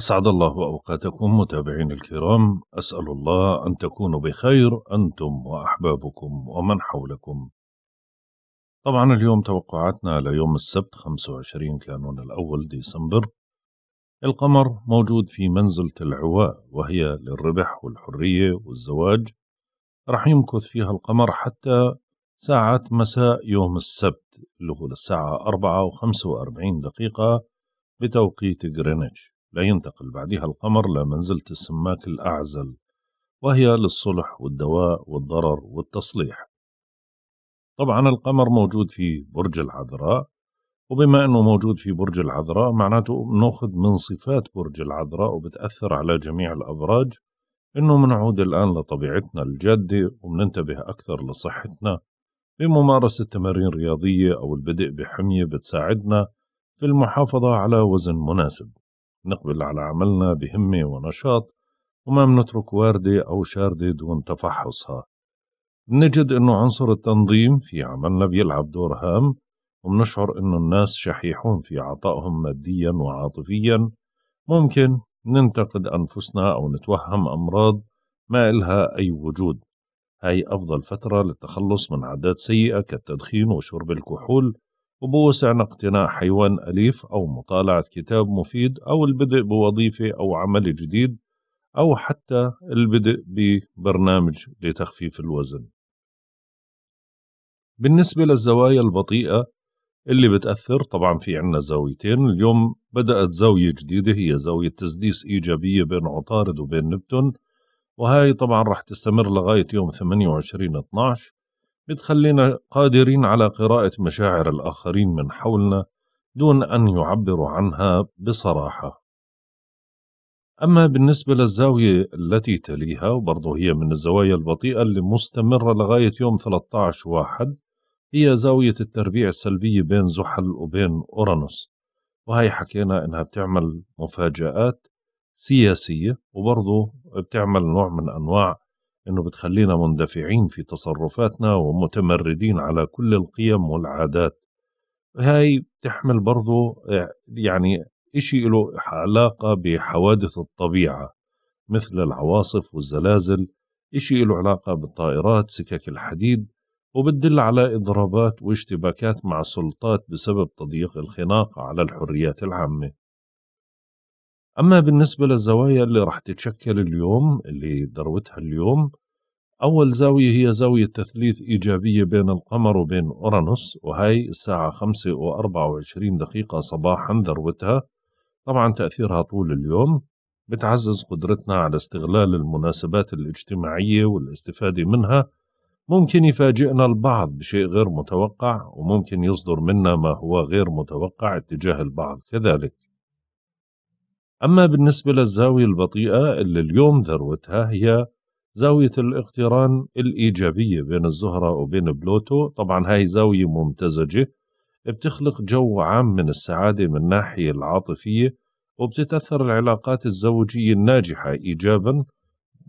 أسعد الله أوقاتكم متابعين الكرام. أسأل الله أن تكونوا بخير أنتم وأحبابكم ومن حولكم. طبعا اليوم توقعاتنا ليوم السبت 25 كانون الأول ديسمبر. القمر موجود في منزلة العواء وهي للربح والحرية والزواج. رح يمكث فيها القمر حتى ساعة مساء يوم السبت اللي هو للساعة 4 و45 دقيقة بتوقيت غرينتش. لا ينتقل بعدها القمر لمنزلة السماك الأعزل وهي للصلح والدواء والضرر والتصليح. طبعا القمر موجود في برج العذراء وبما أنه موجود في برج العذراء معناته بناخذ من صفات برج العذراء وبتأثر على جميع الأبراج إنه منعود الآن لطبيعتنا الجادة وبننتبه أكثر لصحتنا. بممارسة تمارين رياضية أو البدء بحمية بتساعدنا في المحافظة على وزن مناسب. نقبل على عملنا بهمة ونشاط وما منترك واردة أو شاردة دون تفحصها. نجد أنه عنصر التنظيم في عملنا بيلعب دور هام ومنشعر أنه الناس شحيحون في عطائهم ماديا وعاطفيا. ممكن ننتقد أنفسنا أو نتوهم أمراض ما إلها أي وجود. هاي أفضل فترة للتخلص من عادات سيئة كالتدخين وشرب الكحول وبوسعنا اقتناء حيوان أليف أو مطالعة كتاب مفيد أو البدء بوظيفة أو عمل جديد أو حتى البدء ببرنامج لتخفيف الوزن. بالنسبة للزوايا البطيئة اللي بتأثر طبعا في عنا زاويتين. اليوم بدأت زاوية جديدة هي زاوية تسديس إيجابية بين عطارد وبين نبتون وهاي طبعا راح تستمر لغاية يوم 28 12 بتخلينا قادرين على قراءة مشاعر الآخرين من حولنا دون أن يعبروا عنها بصراحة. أما بالنسبة للزاوية التي تليها وبرضه هي من الزوايا البطيئة اللي مستمرة لغاية يوم 13 واحد هي زاوية التربيع السلبية بين زحل وبين أورانوس. وهي حكينا إنها بتعمل مفاجآت سياسية وبرضه بتعمل نوع من أنواع إنه بتخلينا مندفعين في تصرفاتنا ومتمردين على كل القيم والعادات. هاي بتحمل برضو يعني إشي له علاقة بحوادث الطبيعة مثل العواصف والزلازل إشي له علاقة بالطائرات سكك الحديد وبتدل على إضرابات واشتباكات مع السلطات بسبب تضييق الخناق على الحريات العامة. أما بالنسبة للزوايا اللي راح تتشكل اليوم اللي ذروتها اليوم أول زاوية هي زاوية تثليث إيجابية بين القمر وبين أورانوس وهي الساعة خمسة وأربعة وعشرين دقيقة صباحا ذروتها طبعا تأثيرها طول اليوم. بتعزز قدرتنا على استغلال المناسبات الاجتماعية والاستفادة منها. ممكن يفاجئنا البعض بشيء غير متوقع وممكن يصدر منا ما هو غير متوقع اتجاه البعض. كذلك أما بالنسبة للزاوية البطيئة اللي اليوم ذروتها هي زاوية الاقتران الإيجابية بين الزهرة وبين بلوتو. طبعا هاي زاوية ممتزجة بتخلق جو عام من السعادة من الناحية العاطفية وبتتأثر العلاقات الزوجية الناجحة إيجابا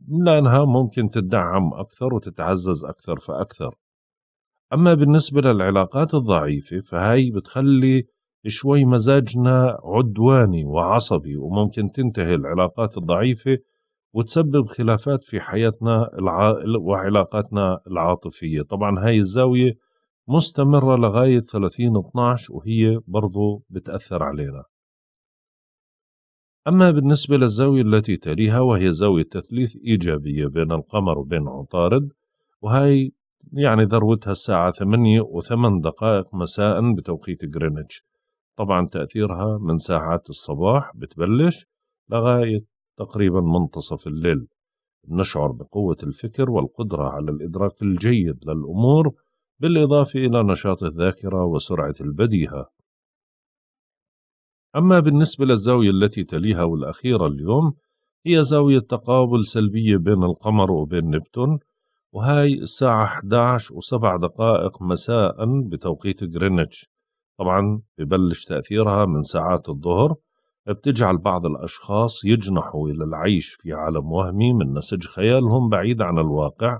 لأنها ممكن تدعم أكثر وتتعزز أكثر فأكثر. أما بالنسبة للعلاقات الضعيفة فهاي بتخلي شوي مزاجنا عدواني وعصبي وممكن تنتهي العلاقات الضعيفة وتسبب خلافات في حياتنا الع... وعلاقاتنا العاطفية. طبعا هاي الزاوية مستمرة لغاية 30 12 وهي برضو بتأثر علينا. أما بالنسبة للزاوية التي تليها وهي زاوية تثليث إيجابية بين القمر وبين عطارد وهي يعني ذروتها الساعة 8 و8 دقائق مساء بتوقيت غرينتش. طبعا تأثيرها من ساعات الصباح بتبلش لغاية تقريبا منتصف الليل. نشعر بقوة الفكر والقدرة على الإدراك الجيد للأمور بالإضافة إلى نشاط الذاكرة وسرعة البديهة. أما بالنسبة للزاوية التي تليها والأخيرة اليوم هي زاوية تقابل سلبية بين القمر وبين نبتون وهاي الساعة 11 وسبع دقائق مساء بتوقيت غرينتش. طبعا ببلش تأثيرها من ساعات الظهر بتجعل بعض الأشخاص يجنحوا إلى العيش في عالم وهمي من نسج خيالهم بعيد عن الواقع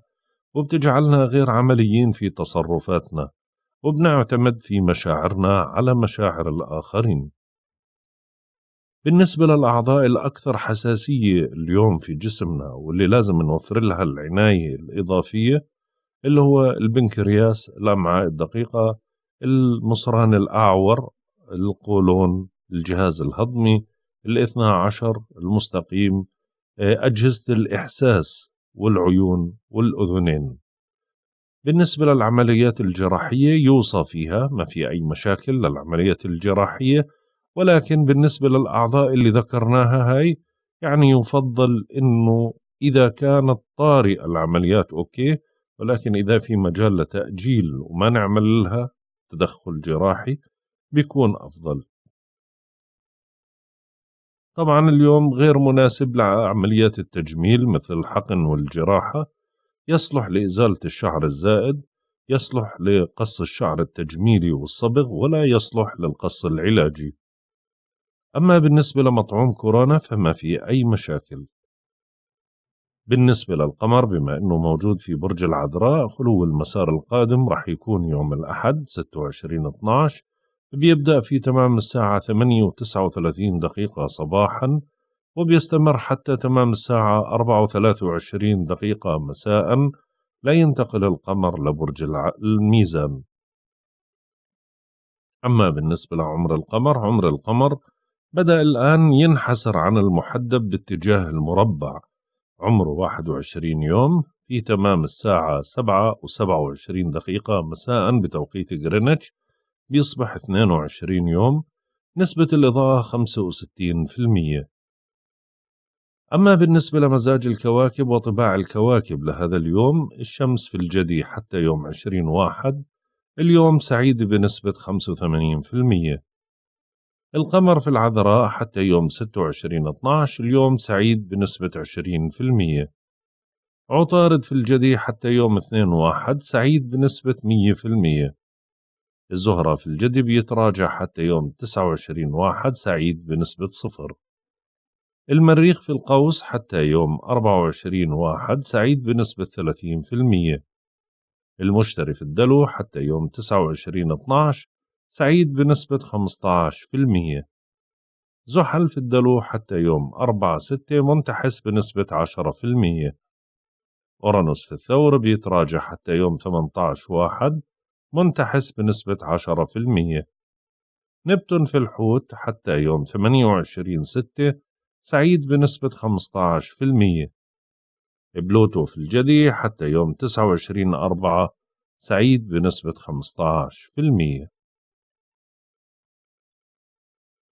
وبتجعلنا غير عمليين في تصرفاتنا وبنعتمد في مشاعرنا على مشاعر الآخرين. بالنسبة للأعضاء الأكثر حساسية اليوم في جسمنا واللي لازم نوفر لها العناية الإضافية اللي هو البنكرياس الأمعاء الدقيقة المصران الأعور القولون الجهاز الهضمي الاثنى عشر المستقيم آه، أجهزة الإحساس والعيون والأذنين. بالنسبة للعمليات الجراحية يوصى فيها ما في أي مشاكل للعمليات الجراحية ولكن بالنسبة للأعضاء اللي ذكرناها هاي يعني يفضل إنه إذا كانت طارئة العمليات أوكي ولكن إذا في مجال لتأجيل وما نعمل لها تدخل جراحي بيكون أفضل. طبعا اليوم غير مناسب لعمليات التجميل مثل الحقن والجراحة. يصلح لإزالة الشعر الزائد يصلح لقص الشعر التجميلي والصبغ ولا يصلح للقص العلاجي. أما بالنسبة لمطعوم كورونا فما في أي مشاكل. بالنسبة للقمر بما أنه موجود في برج العذراء خلو المسار القادم راح يكون يوم الأحد 26-12 بيبدأ في تمام الساعة 8 و 39 دقيقة صباحا وبيستمر حتى تمام الساعة 4 و 23 دقيقة مساء. لا ينتقل القمر لبرج الميزان. أما بالنسبة لعمر القمر عمر القمر بدأ الآن ينحسر عن المحدب باتجاه المربع. عمره 21 يوم في تمام الساعة 7 و 27 دقيقة مساء بتوقيت غرينتش بيصبح 22 يوم نسبة الإضاءة 65% أما بالنسبة لمزاج الكواكب وطباع الكواكب لهذا اليوم الشمس في الجدي حتى يوم 20 واحد اليوم سعيد بنسبة 85% القمر في العذراء حتى يوم 26 12 اليوم سعيد بنسبة 20% عطارد في الجدي حتى يوم 2 واحد سعيد بنسبة 100% الزهرة في الجدي بيتراجع حتى يوم 29 واحد سعيد بنسبة صفر. المريخ في القوس حتى يوم 24 واحد سعيد بنسبة 30% المشتري في الدلو حتى يوم 29 12 سعيد بنسبة 15% زحل في الدلو حتى يوم 4 6 منتحس بنسبة 10% أورانوس في الثور بيتراجع حتى يوم 18 واحد منتحس بنسبة 10% نبتون في الحوت حتى يوم 28 6 سعيد بنسبة 15% بلوتو في الجدي حتى يوم 29 4 سعيد بنسبة 15%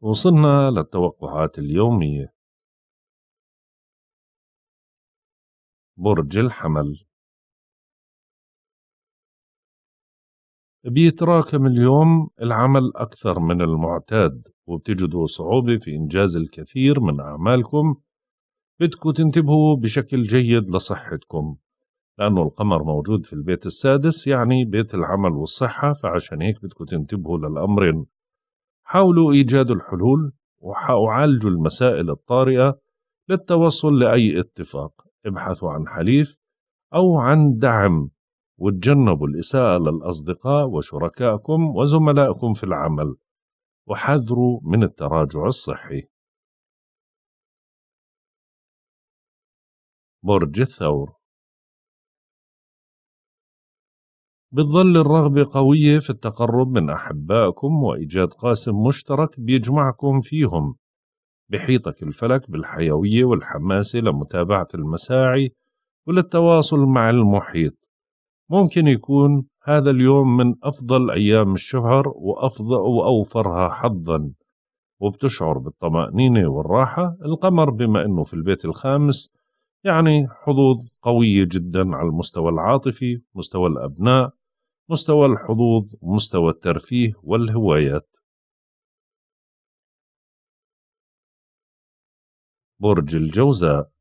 وصلنا للتوقعات اليومية. برج الحمل. بيتراكم اليوم العمل أكثر من المعتاد وبتجدوا صعوبة في إنجاز الكثير من أعمالكم. بدكم تنتبهوا بشكل جيد لصحتكم لأنه القمر موجود في البيت السادس يعني بيت العمل والصحة فعشان هيك بدكم تنتبهوا للأمرين. حاولوا إيجاد الحلول وعالجوا المسائل الطارئة للتوصل لأي اتفاق ابحثوا عن حليف أو عن دعم وتجنبوا الإساءة للأصدقاء وشركائكم وزملائكم في العمل وحذروا من التراجع الصحي. برج الثور بتظل الرغبة قوية في التقرب من أحبائكم وإيجاد قاسم مشترك بيجمعكم فيهم. بحيطك الفلك بالحيوية والحماسة لمتابعة المساعي وللتواصل مع المحيط. ممكن يكون هذا اليوم من أفضل أيام الشهر وأفضل وأوفرها حظا. وبتشعر بالطمأنينة والراحة. القمر بما أنه في البيت الخامس يعني حظوظ قوية جدا على المستوى العاطفي مستوى الأبناء مستوى الحظوظ مستوى الترفيه والهوايات. برج الجوزاء.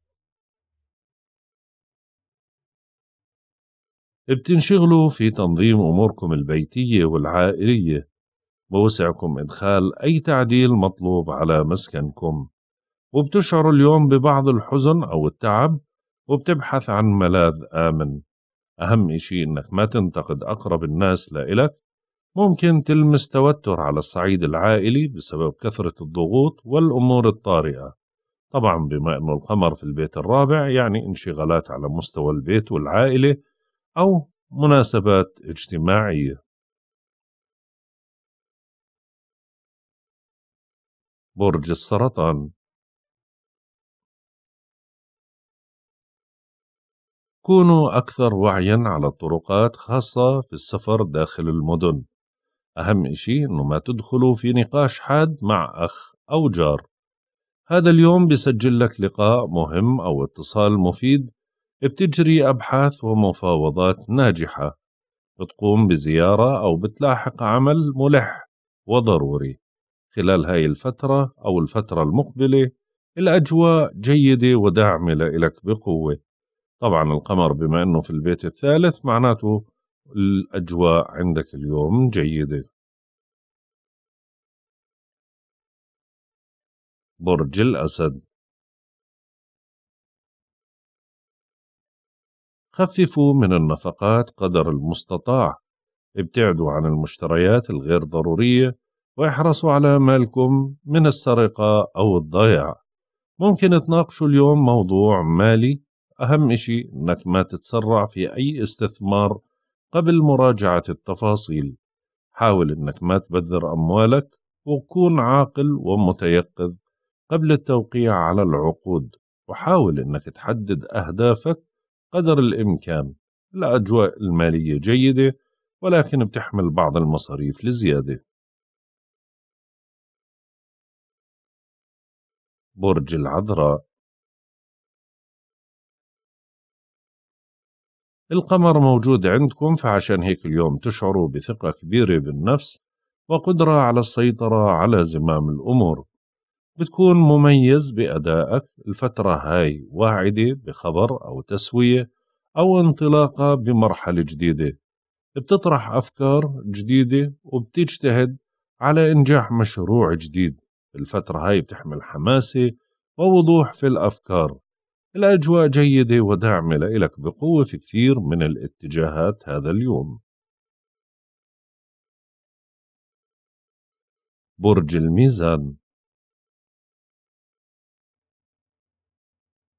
بتنشغلوا في تنظيم أموركم البيتية والعائلية. بوسعكم إدخال أي تعديل مطلوب على مسكنكم. وبتشعروا اليوم ببعض الحزن أو التعب وبتبحث عن ملاذ آمن. أهم إشي إنك ما تنتقد أقرب الناس لإلك. ممكن تلمس توتر على الصعيد العائلي بسبب كثرة الضغوط والأمور الطارئة. طبعا بما أنه القمر في البيت الرابع يعني انشغالات على مستوى البيت والعائلة أو مناسبات اجتماعية. برج السرطان. كونوا أكثر وعيا على الطرقات خاصة في السفر داخل المدن. أهم إشي إنه ما تدخلوا في نقاش حاد مع أخ أو جار. هذا اليوم بسجل لك لقاء مهم أو اتصال مفيد بتجري أبحاث ومفاوضات ناجحة. بتقوم بزيارة أو بتلاحق عمل ملح وضروري. خلال هاي الفترة أو الفترة المقبلة الأجواء جيدة وداعمة لإلك بقوة. طبعا القمر بما أنه في البيت الثالث معناته الأجواء عندك اليوم جيدة. برج الأسد. خففوا من النفقات قدر المستطاع. ابتعدوا عن المشتريات الغير ضرورية واحرصوا على مالكم من السرقة أو الضياع. ممكن تناقشوا اليوم موضوع مالي؟ أهم إشي إنك ما تتسرع في أي استثمار قبل مراجعة التفاصيل. حاول إنك ما تبذر أموالك وكون عاقل ومتيقظ قبل التوقيع على العقود وحاول إنك تحدد أهدافك قدر الإمكان. الأجواء المالية جيدة ولكن بتحمل بعض المصاريف لزيادة. برج العذراء القمر موجود عندكم فعشان هيك اليوم تشعروا بثقة كبيرة بالنفس وقدرة على السيطرة على زمام الأمور. بتكون مميز بأدائك. الفترة هاي واعدة بخبر أو تسوية أو انطلاقة بمرحلة جديدة. بتطرح أفكار جديدة وبتجتهد على إنجاح مشروع جديد. الفترة هاي بتحمل حماسة ووضوح في الأفكار. الأجواء جيدة وداعمة لإلك بقوة في كثير من الاتجاهات هذا اليوم. برج الميزان.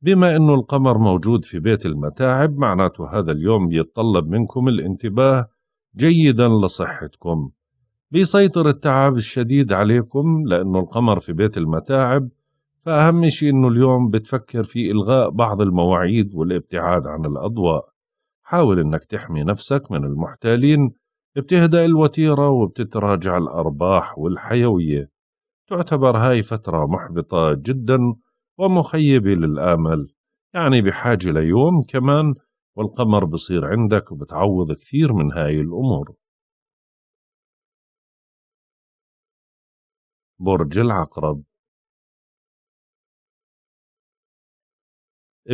بما أنه القمر موجود في بيت المتاعب معناته هذا اليوم بيتطلب منكم الانتباه جيدا لصحتكم. بيسيطر التعب الشديد عليكم لأنه القمر في بيت المتاعب فأهم شيء إنه اليوم بتفكر في إلغاء بعض المواعيد والابتعاد عن الأضواء. حاول إنك تحمي نفسك من المحتالين بتهدأ الوتيرة وبتتراجع الأرباح والحيوية. تعتبر هاي فترة محبطة جدا ومخيبة للآمل يعني بحاجة ليوم كمان والقمر بصير عندك وبتعوض كثير من هاي الأمور. برج العقرب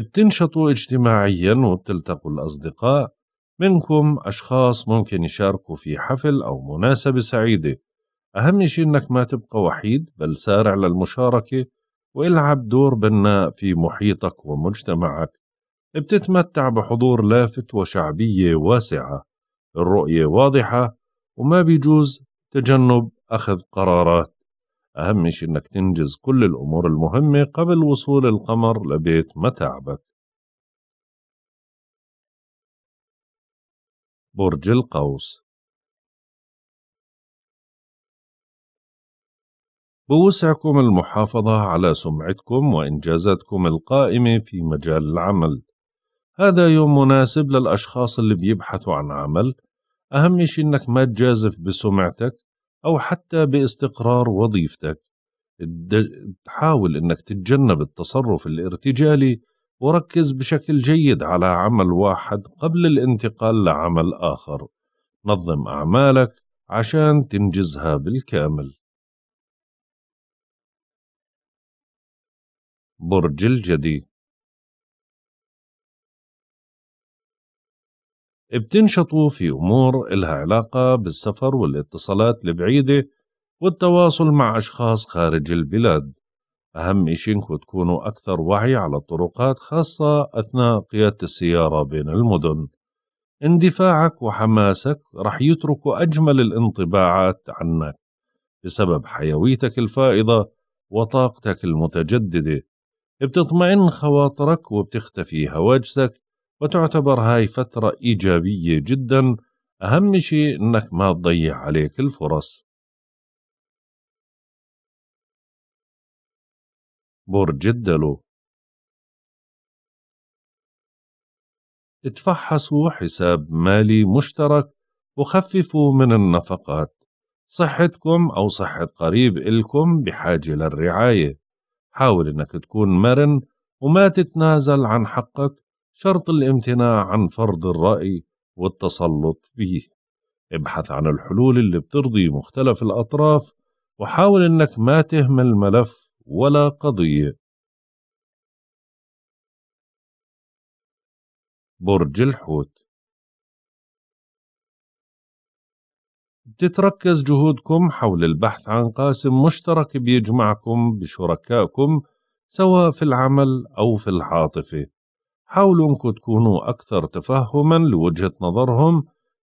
بتنشطوا اجتماعيا وبتلتقوا الأصدقاء. منكم أشخاص ممكن يشاركوا في حفل أو مناسبة سعيدة. أهم شيء إنك ما تبقى وحيد بل سارع للمشاركة والعب دور بناء في محيطك ومجتمعك. بتتمتع بحضور لافت وشعبية واسعة. الرؤية واضحة وما بيجوز تجنب أخذ قرارات. أهم شيء إنك تنجز كل الأمور المهمة قبل وصول القمر لبيت متاعبك. برج القوس. بوسعكم المحافظة على سمعتكم وإنجازاتكم القائمة في مجال العمل. هذا يوم مناسب للأشخاص اللي بيبحثوا عن عمل. أهم شيء إنك ما تجازف بسمعتك. أو حتى باستقرار وظيفتك. حاول أنك تتجنب التصرف الارتجالي وركز بشكل جيد على عمل واحد قبل الانتقال لعمل آخر. نظم أعمالك عشان تنجزها بالكامل. برج الجدي بتنشطوا في أمور إلها علاقة بالسفر والاتصالات البعيدة والتواصل مع أشخاص خارج البلاد. أهم إشي إنكم تكونوا أكثر وعي على الطرقات خاصة أثناء قيادة السيارة بين المدن. اندفاعك وحماسك رح يتركوا أجمل الانطباعات عنك بسبب حيويتك الفائضة وطاقتك المتجددة. بتطمئن خواطرك وبتختفي هواجسك وتعتبر هاي فترة إيجابية جدا. أهم شيء إنك ما تضيع عليك الفرص. برج الدلو اتفحصوا حساب مالي مشترك وخففوا من النفقات. صحتكم أو صحة قريب إلكم بحاجة للرعاية. حاول إنك تكون مرن وما تتنازل عن حقك شرط الامتناع عن فرض الرأي والتسلط به. ابحث عن الحلول اللي بترضي مختلف الأطراف وحاول إنك ما تهمل ملف ولا قضية. برج الحوت. بتتركز جهودكم حول البحث عن قاسم مشترك بيجمعكم بشركائكم سواء في العمل أو في العاطفة. حاولوا انكم تكونوا أكثر تفهما لوجهة نظرهم.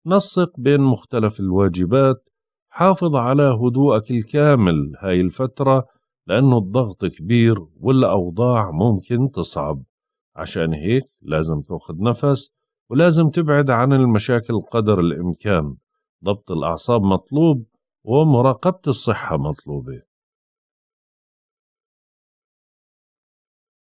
نسق بين مختلف الواجبات. حافظ على هدوءك الكامل هاي الفترة لأنه الضغط كبير والأوضاع ممكن تصعب. عشان هيك لازم تأخذ نفس ولازم تبعد عن المشاكل قدر الإمكان. ضبط الأعصاب مطلوب ومراقبة الصحة مطلوبة.